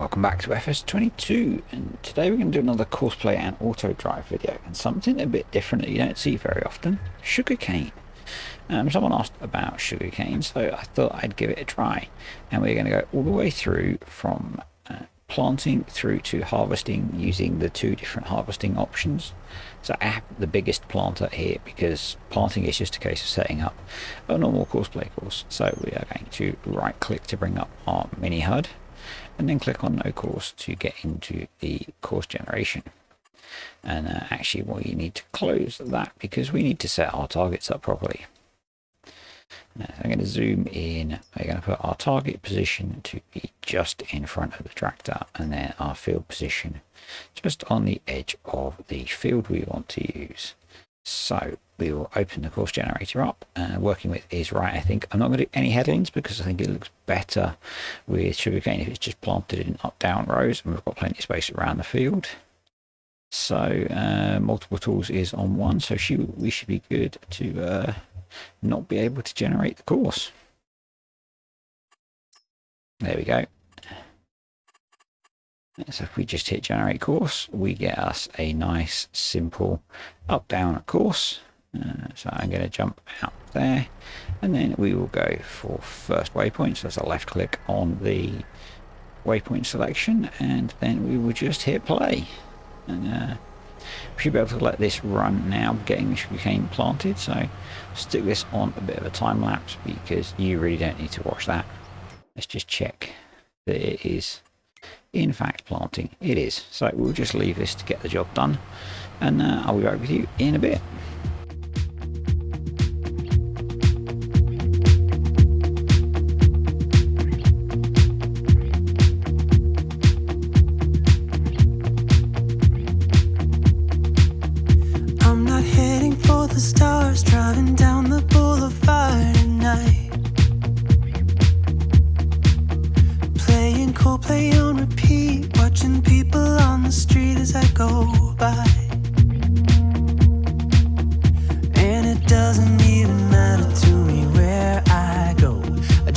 Welcome back to FS22 and today we're going to do another Courseplay and auto drive video and something a bit different that you don't see very often, sugarcane. Um, someone asked about sugarcane so I thought I'd give it a try and we're going to go all the way through from uh, planting through to harvesting using the two different harvesting options. So I have the biggest planter here because planting is just a case of setting up a normal Courseplay course. So we are going to right click to bring up our mini HUD and then click on no course to get into the course generation. And uh, actually well you need to close that because we need to set our targets up properly. Now, I'm going to zoom in. We're going to put our target position to be just in front of the tractor and then our field position just on the edge of the field we want to use so we will open the course generator up. Uh, working with is right, I think. I'm not going to do any headlands because I think it looks better with sugarcane if it's just planted in up-down rows and we've got plenty of space around the field. So uh, multiple tools is on one, so she, we should be good to uh, not be able to generate the course. There we go. So if we just hit generate course, we get us a nice, simple up-down course. Uh, so I'm going to jump out there and then we will go for first waypoint. So that's a left click on the waypoint selection and then we will just hit play. And uh, we should be able to let this run now, getting the sugarcane planted. So stick this on a bit of a time lapse because you really don't need to watch that. Let's just check that it is in fact planting. It is. So we'll just leave this to get the job done and uh, I'll be back with you in a bit.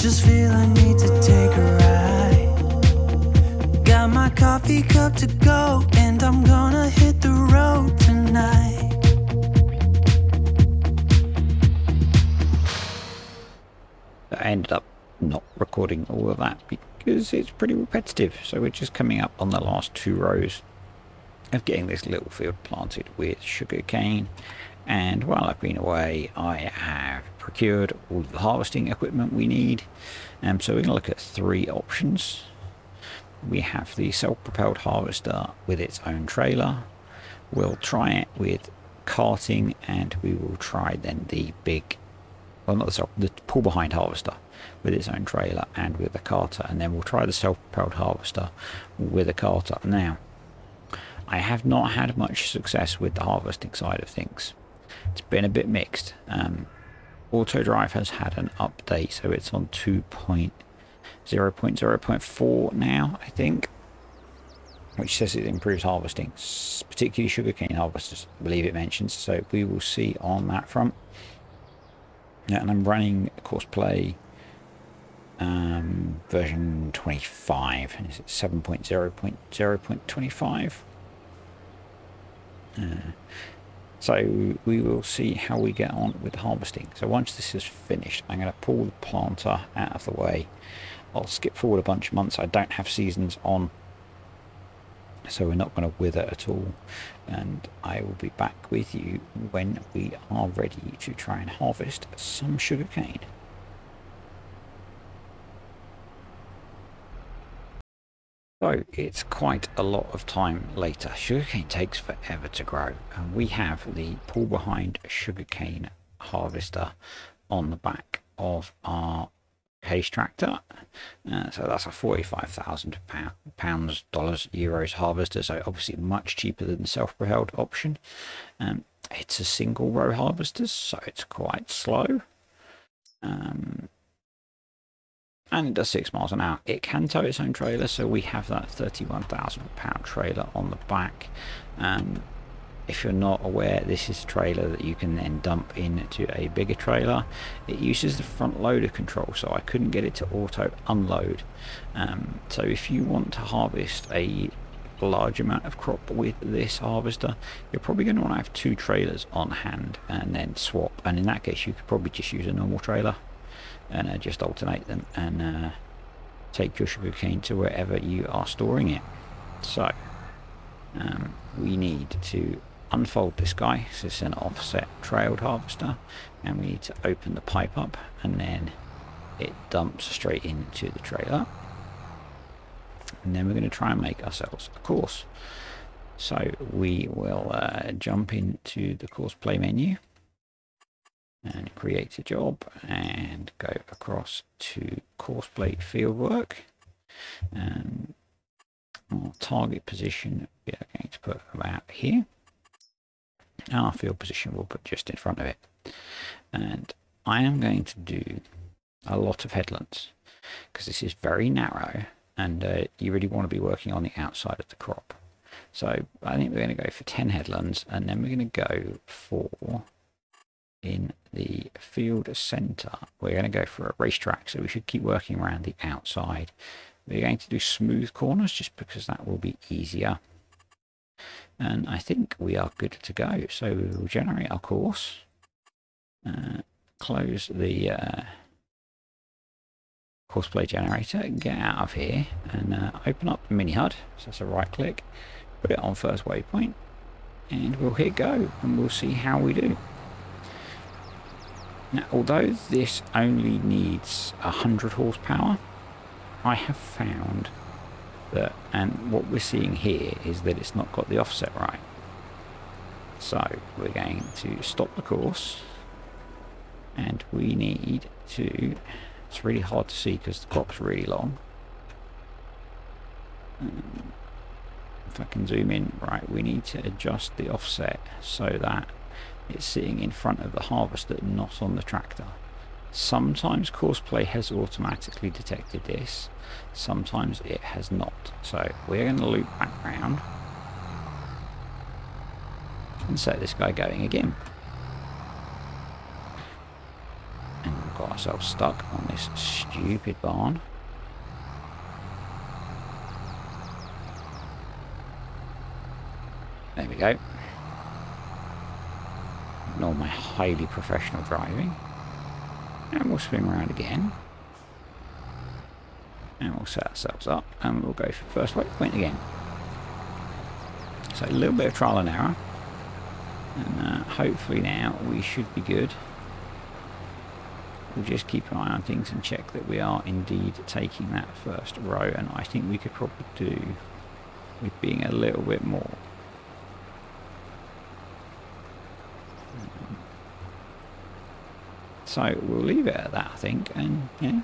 Just feel I need to take a ride. Got my coffee cup to go, and I'm gonna hit the road tonight. I ended up not recording all of that because it's pretty repetitive. So we're just coming up on the last two rows of getting this little field planted with sugarcane. And while I've been away, I have procured all the harvesting equipment we need. And so we're going to look at three options. We have the self-propelled harvester with its own trailer. We'll try it with carting and we will try then the big well not the self the pull behind harvester with its own trailer and with a carter and then we'll try the self-propelled harvester with a carter now I have not had much success with the harvesting side of things it's been a bit mixed um, auto drive has had an update so it's on 2.0.0.4 now I think which says it improves harvesting, particularly sugarcane harvesters, I believe it mentions. So we will see on that front. Yeah, and I'm running of Courseplay um, version 25, Is it 7.0.0.25. Uh, so we will see how we get on with harvesting. So once this is finished, I'm going to pull the planter out of the way. I'll skip forward a bunch of months. I don't have seasons on so we're not going to wither at all and I will be back with you when we are ready to try and harvest some sugarcane. So it's quite a lot of time later. Sugarcane takes forever to grow and we have the pull behind sugarcane harvester on the back of our case tractor. Uh, so that's a £45,000 pounds, dollars, euros harvester. So obviously much cheaper than the self-propelled option. Um, it's a single row harvester, so it's quite slow. Um, and it does six miles an hour. It can tow its own trailer, so we have that £31,000 trailer on the back. Um, if you're not aware, this is a trailer that you can then dump into a bigger trailer. It uses the front loader control, so I couldn't get it to auto unload. Um, so if you want to harvest a large amount of crop with this harvester, you're probably going to want to have two trailers on hand and then swap. And in that case, you could probably just use a normal trailer and uh, just alternate them and uh, take your sugarcane to wherever you are storing it. So um, we need to unfold this guy. So it's an offset trailed harvester and we need to open the pipe up and then it dumps straight into the trailer. And then we're going to try and make ourselves a course. So we will uh, jump into the course play menu and create a job and go across to course play fieldwork and our target position we are going to put about here our field position we'll put just in front of it. And I am going to do a lot of headlands because this is very narrow and uh, you really want to be working on the outside of the crop. So I think we're going to go for 10 headlands and then we're going to go for in the field center we're going to go for a racetrack so we should keep working around the outside we're going to do smooth corners just because that will be easier and I think we are good to go. So we will generate our course, uh, close the uh, course play generator, get out of here and uh, open up the mini HUD. So that's a right click, put it on first waypoint and we'll hit go and we'll see how we do. Now, although this only needs 100 horsepower, I have found that and what we're seeing here is that it's not got the offset right. So we're going to stop the course and we need to it's really hard to see because the crop's really long. Um, if I can zoom in right we need to adjust the offset so that it's sitting in front of the harvester not on the tractor Sometimes Courseplay has automatically detected this, sometimes it has not. So we're going to loop back round and set this guy going again. And we've got ourselves stuck on this stupid barn. There we go. Ignore my highly professional driving. And we'll swing around again. And we'll set ourselves up and we'll go for first waypoint again. So a little bit of trial and error. And uh, hopefully now we should be good. We'll just keep an eye on things and check that we are indeed taking that first row. And I think we could probably do with being a little bit more So we'll leave it at that, I think. And yeah,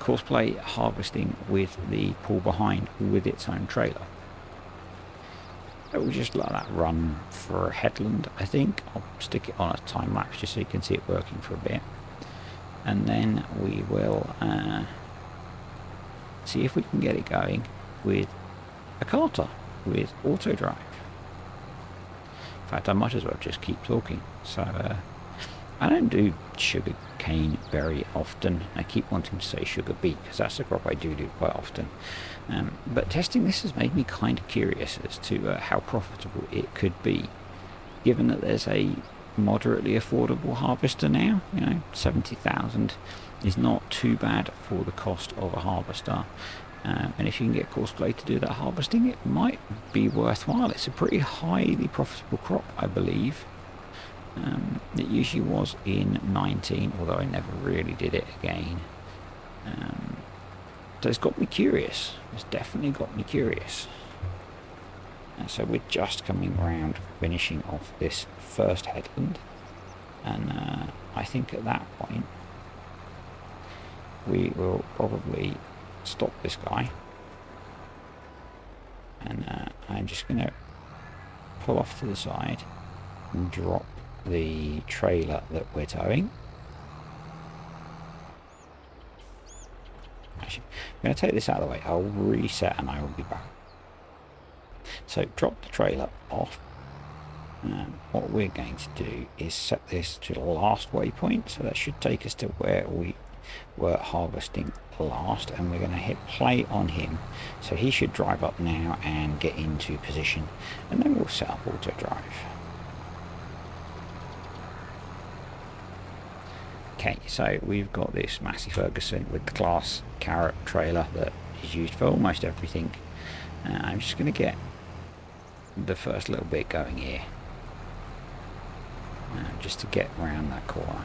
courseplay harvesting with the pull behind with its own trailer. We'll just let that run for a headland, I think. I'll stick it on a time lapse just so you can see it working for a bit. And then we will uh, see if we can get it going with a carter, with auto drive. In fact, I might as well just keep talking. So uh, I don't do sugar cane very often. I keep wanting to say sugar beet because that's a crop I do do quite often. Um, but testing this has made me kind of curious as to uh, how profitable it could be, given that there's a moderately affordable harvester now. You know, seventy thousand is not too bad for the cost of a harvester. Um, and if you can get Courseplay to do that harvesting, it might be worthwhile. It's a pretty highly profitable crop, I believe. Um, it usually was in 19, although I never really did it again. Um, so it's got me curious. It's definitely got me curious. And so we're just coming round, finishing off this first headland. And uh, I think at that point we will probably stop this guy. And uh, I'm just going to pull off to the side and drop the trailer that we're towing. Actually, I'm going to take this out of the way. I'll reset and I will be back. So drop the trailer off Um, what we're going to do is set this to the last waypoint, so that should take us to where we were harvesting last, and we're going to hit play on him. So he should drive up now and get into position, and then we'll set up auto drive. Okay, so we've got this Massey Ferguson with the class carrot trailer that is used for almost everything. Uh, I'm just going to get the first little bit going here. Uh, just to get around that corner.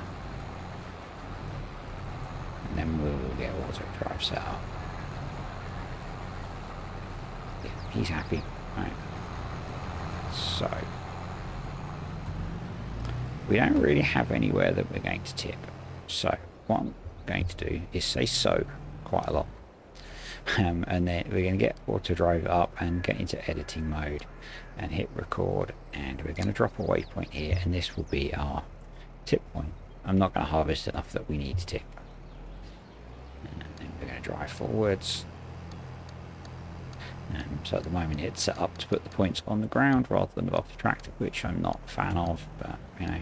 And then we'll get auto drive set up. Yeah, he's happy. Right. So, we don't really have anywhere that we're going to tip. So what I'm going to do is say so quite a lot. Um, and then we're going to get auto drive up and get into editing mode and hit record and we're going to drop a waypoint here and this will be our tip point. I'm not going to harvest enough that we need to tip. And then we're going to drive forwards. Um, so at the moment it's set up to put the points on the ground rather than above the tractor, which I'm not a fan of, but you know,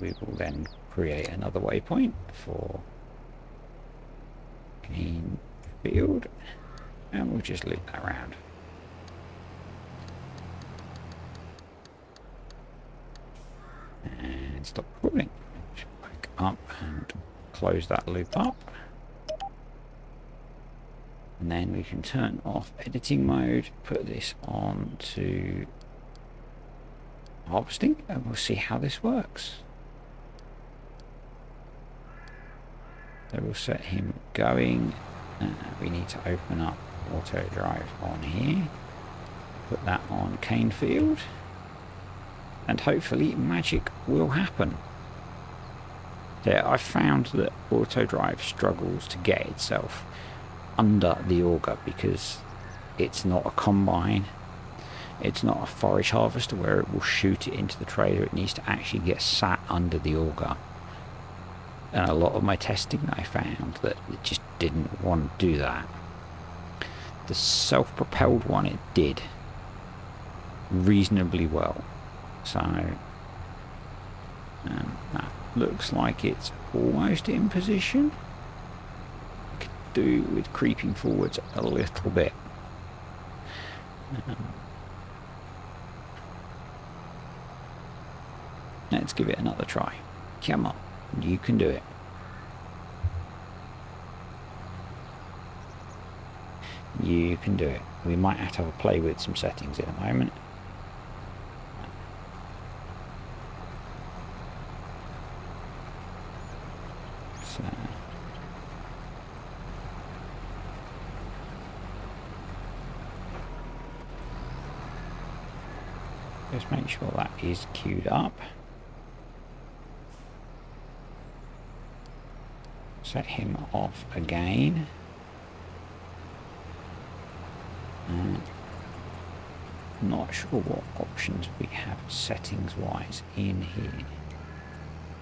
we will then create another waypoint for Cane Field and we'll just loop that around. And stop recording. Back up and close that loop up. And then we can turn off editing mode, put this on to harvesting and we'll see how this works. So we'll set him going. Uh, we need to open up auto drive on here. Put that on Canefield. And hopefully magic will happen. Yeah, I found that auto drive struggles to get itself under the auger because it's not a combine it's not a forage harvester where it will shoot it into the trailer it needs to actually get sat under the auger and a lot of my testing I found that it just didn't want to do that. The self-propelled one it did reasonably well. So um, that looks like it's almost in position. Could do with creeping forwards a little bit. Um, let's give it another try. Come on. You can do it. You can do it. We might have to have a play with some settings in a moment. So. Just make sure that is queued up. Set him off again. And not sure what options we have settings wise in here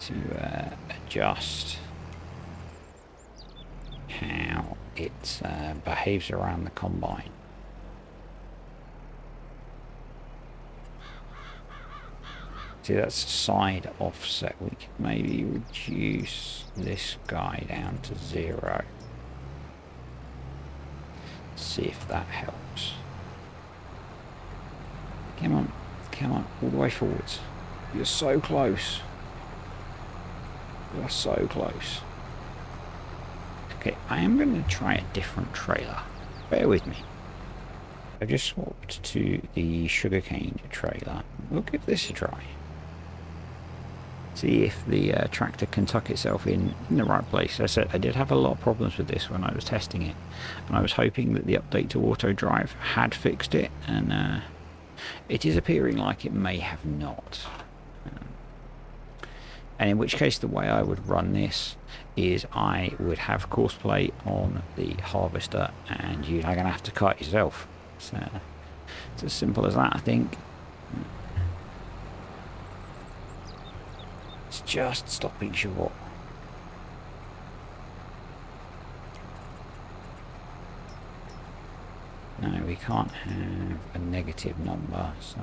to uh, adjust how it uh, behaves around the combine. See, that's side offset. We could maybe reduce this guy down to zero. See if that helps. Come on, come on, all the way forwards. You're so close. You're so close. Okay, I am going to try a different trailer. Bear with me. I've just swapped to the sugarcane trailer. We'll give this a try see if the uh, tractor can tuck itself in in the right place. As I said, I did have a lot of problems with this when I was testing it, and I was hoping that the update to auto drive had fixed it, and uh, it is appearing like it may have not. And in which case, the way I would run this is I would have course play on the harvester, and you're going to have to cut yourself. So it's as simple as that, I think. It's just stopping short. No, we can't have a negative number, so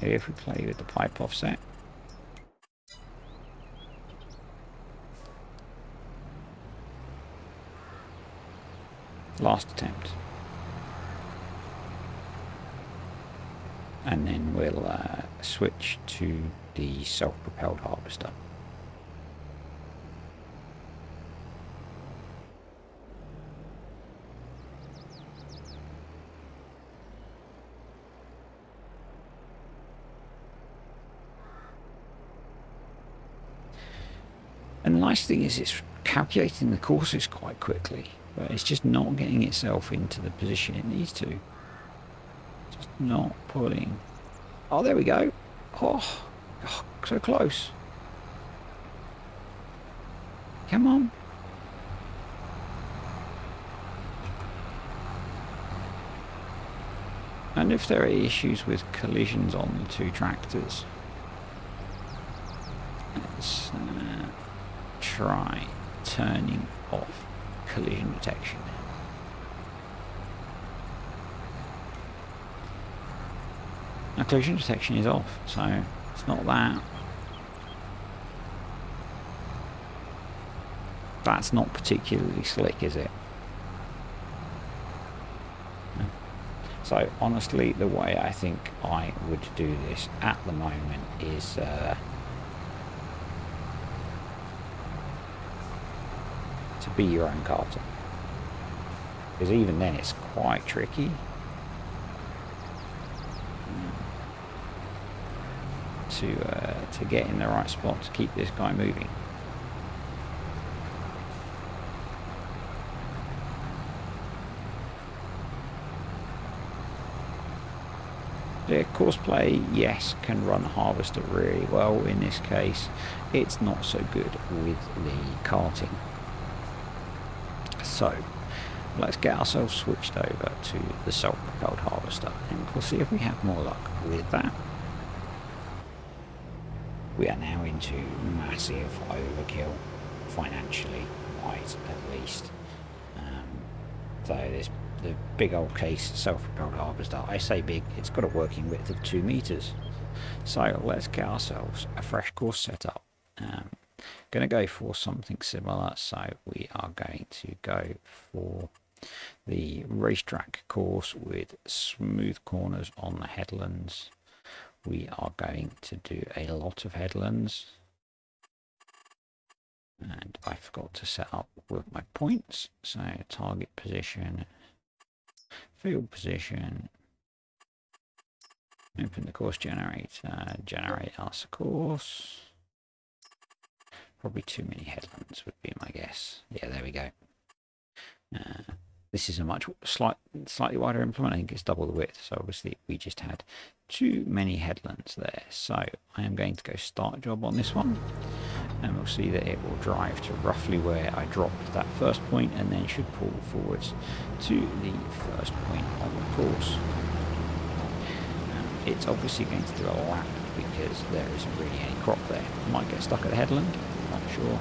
if we play with the pipe offset. Last attempt. And then we'll uh, switch to the self-propelled harvester. And the nice thing is it's calculating the courses quite quickly, but it's just not getting itself into the position it needs to. Just not pulling. Oh, there we go. Oh, oh so close. Come on. And if there are issues with collisions on the two tractors, let's uh, try turning off collision detection. Now collision detection is off, so it's not that. That's not particularly slick, is it? So honestly, the way I think I would do this at the moment is uh, to be your own carter. Because even then it's quite tricky. To, uh, to get in the right spot to keep this guy moving. The course play, yes, can run Harvester really well. In this case, it's not so good with the carting. So, let's get ourselves switched over to the self-propelled harvester and we'll see if we have more luck with that. We are now into massive overkill, financially wise at least. Um, so this the big old case self-propelled harvester. I say big, it's got a working width of two meters. So let's get ourselves a fresh course set up. Um, going to go for something similar. So we are going to go for the racetrack course with smooth corners on the headlands. We are going to do a lot of headlands. And I forgot to set up with my points. So target position, field position, open the course generator, generate us a course. Probably too many headlands would be my guess. Yeah, there we go. Uh, this is a much slight, slightly wider implement. I think it's double the width. So obviously we just had too many headlands there. So I am going to go start job on this one. And we'll see that it will drive to roughly where I dropped that first point and then should pull forwards to the first point on the course. Um, it's obviously going to do a lap because there isn't really any crop there. Might get stuck at the headland, not sure.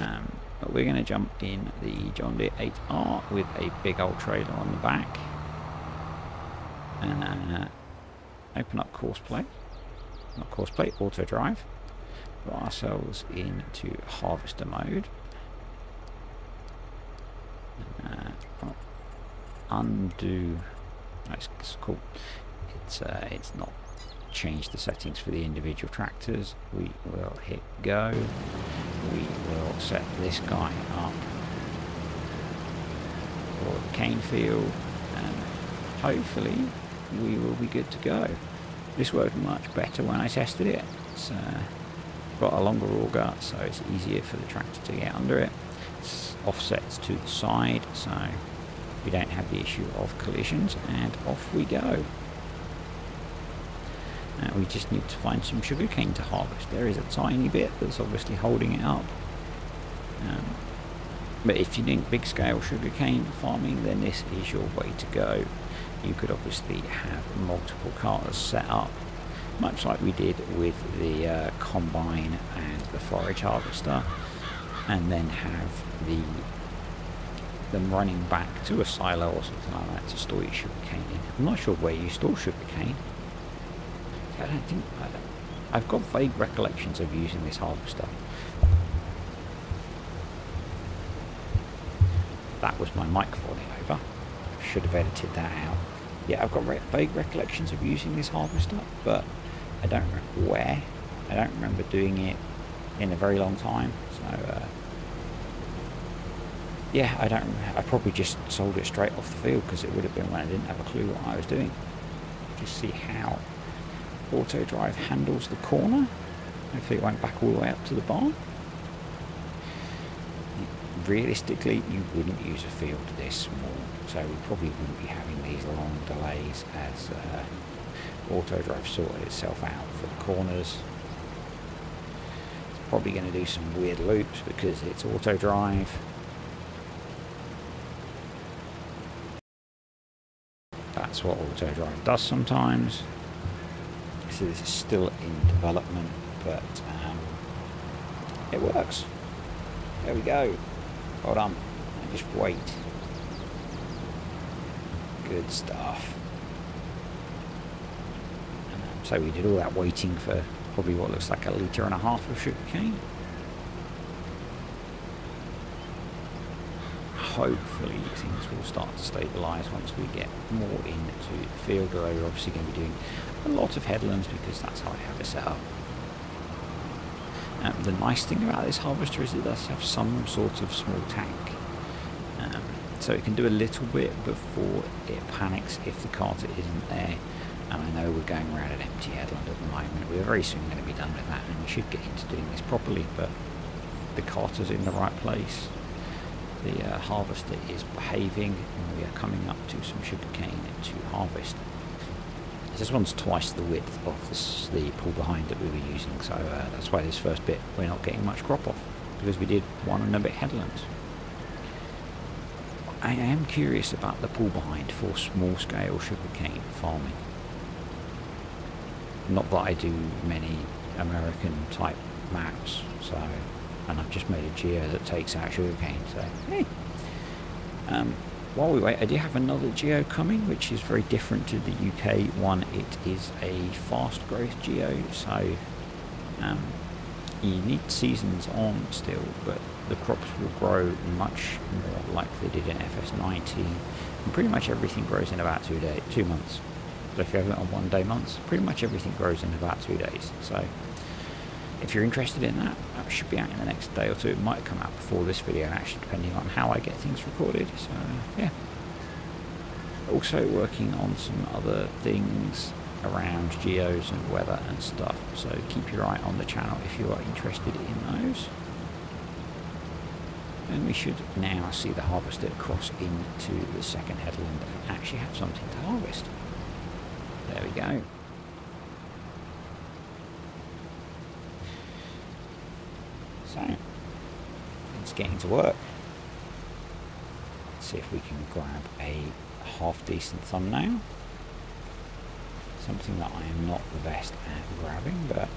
Um, but we're going to jump in the John Deere 8R with a big old trailer on the back. And uh, open up course play. Not course play, auto drive. Put ourselves into harvester mode. Uh, undo. That's oh, cool. It's uh, it's not change the settings for the individual tractors. We will hit go. We will set this guy up for the cane field and hopefully we will be good to go. This worked much better when I tested it. It's uh, got a longer auger so it's easier for the tractor to get under it. It's offsets to the side so we don't have the issue of collisions and off we go. Uh, we just need to find some sugarcane to harvest. There is a tiny bit that's obviously holding it up. Um, but if you think big scale sugarcane farming, then this is your way to go. You could obviously have multiple carters set up, much like we did with the uh, combine and the forage harvester, and then have the them running back to a silo or something like that to store your sugarcane in. I'm not sure where you store sugarcane I don't think I don't, I've got vague recollections of using this harvester. That was my mic falling over. Should have edited that out. Yeah, I've got re vague recollections of using this harvester, but I don't remember where. I don't remember doing it in a very long time. So, uh, yeah, I don't. I probably just sold it straight off the field because it would have been when I didn't have a clue what I was doing. Just see how auto drive handles the corner. Hopefully, it won't back all the way up to the barn. Realistically, you wouldn't use a field this small, so we probably wouldn't be having these long delays as uh, auto drive sorted itself out for the corners It's probably going to do some weird loops because it's auto drive. That's what auto drive does sometimes. So this is still in development, but um, it works. There we go. Hold on. Just wait. Good stuff. So we did all that waiting for probably what looks like a litre and a half of sugarcane. Hopefully things will start to stabilise once we get more into the field, although we're obviously going to be doing a lot of headlands because that's how I have it set up. Um, the nice thing about this harvester is it does have some sort of small tank. Um, so it can do a little bit before it panics if the carter isn't there and I know we're going around an empty headland at the moment. We're very soon going to be done with that and we should get into doing this properly, but the carter's in the right place. The uh, harvester is behaving and we are coming up to some sugarcane to harvest. This one's twice the width of the pull behind that we were using, so uh, that's why this first bit we're not getting much crop off, because we did one and a bit headlands. I am curious about the pull behind for small scale sugarcane farming. Not that I do many American type maps, so and I've just made a geo that takes out sugarcane. So hey. Um, while we wait, I do have another geo coming, which is very different to the UK one. It is a fast growth geo, so um, you need seasons on still, but the crops will grow much more like they did in FS19. And pretty much everything grows in about two days, two months. So if you have it on one day months, pretty much everything grows in about two days. So if you're interested in that, that should be out in the next day or two. It might come out before this video, actually, depending on how I get things recorded. So yeah. Also working on some other things around geos and weather and stuff. So keep your eye on the channel if you are interested in those. And we should now see the harvester cross into the second headland and actually have something to harvest. There we go. It's getting to work. Let's see if we can grab a half decent thumbnail. Something that I am not the best at grabbing, but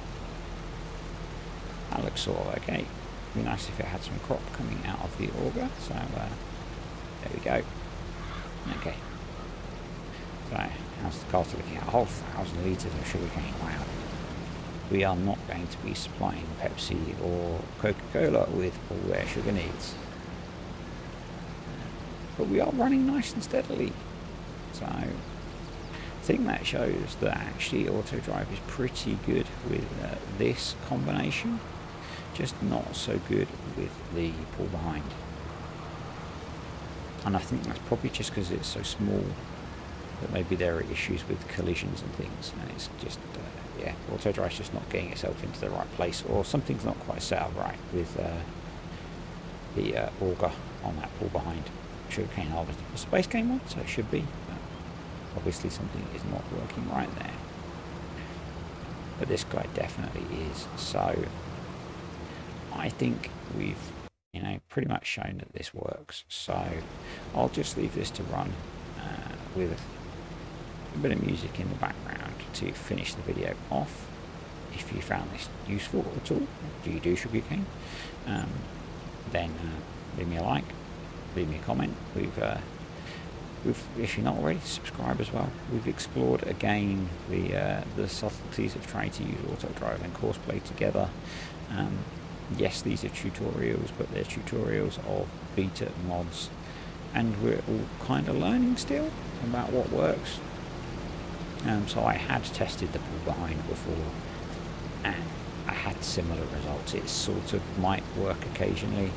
that looks sort of okay. It'd Be nice if it had some crop coming out of the auger. So uh, there we go. Okay. So how's the carter looking at? A whole thousand litres of sugarcane. Wow. We are not going to be supplying Pepsi or Coca-Cola with all their sugar needs. But we are running nice and steadily. So I think that shows that actually auto drive is pretty good with uh, this combination just not so good with the pull behind and I think that's probably just because it's so small that maybe there are issues with collisions and things and it's just uh, yeah auto drive's just not getting itself into the right place or something's not quite set up right with uh, the uh, auger on that pull behind sugarcane harvester the space game one so it should be obviously something is not working right there. But this guy definitely is. So I think we've you know pretty much shown that this works. So I'll just leave this to run uh, with a bit of music in the background to finish the video off if you found this useful at all do you do sugarcane um, then uh, leave me a like leave me a comment we've uh, we've, if you're not already, subscribe as well. We've explored again the uh, the subtleties of trying to use auto drive and courseplay together. Um, yes, these are tutorials, but they're tutorials of beta mods, and we're all kind of learning still about what works. Um, so I had tested the pull behind before, and I had similar results. It sort of might work occasionally,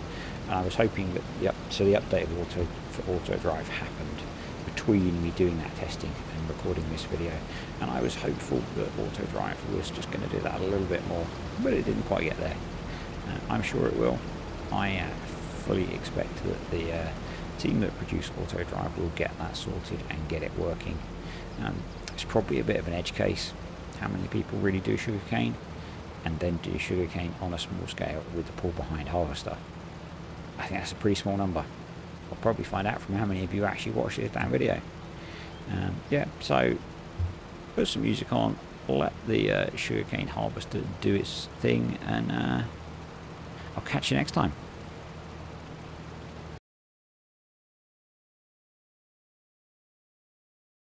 and I was hoping that the up, so the update of auto for auto drive happened between me doing that testing and recording this video, and I was hopeful that auto drive was just going to do that a little bit more, but it didn't quite get there. Uh, I'm sure it will. I uh, fully expect that the uh, team that produce auto drive will get that sorted and get it working. Um, it's probably a bit of an edge case. How many people really do sugarcane? And then do sugarcane on a small scale with the pull behind harvester. I think that's a pretty small number. I'll probably find out from how many of you actually watch this damn video. Um, yeah, so put some music on, let the uh, sugarcane harvester do its thing, and uh, I'll catch you next time.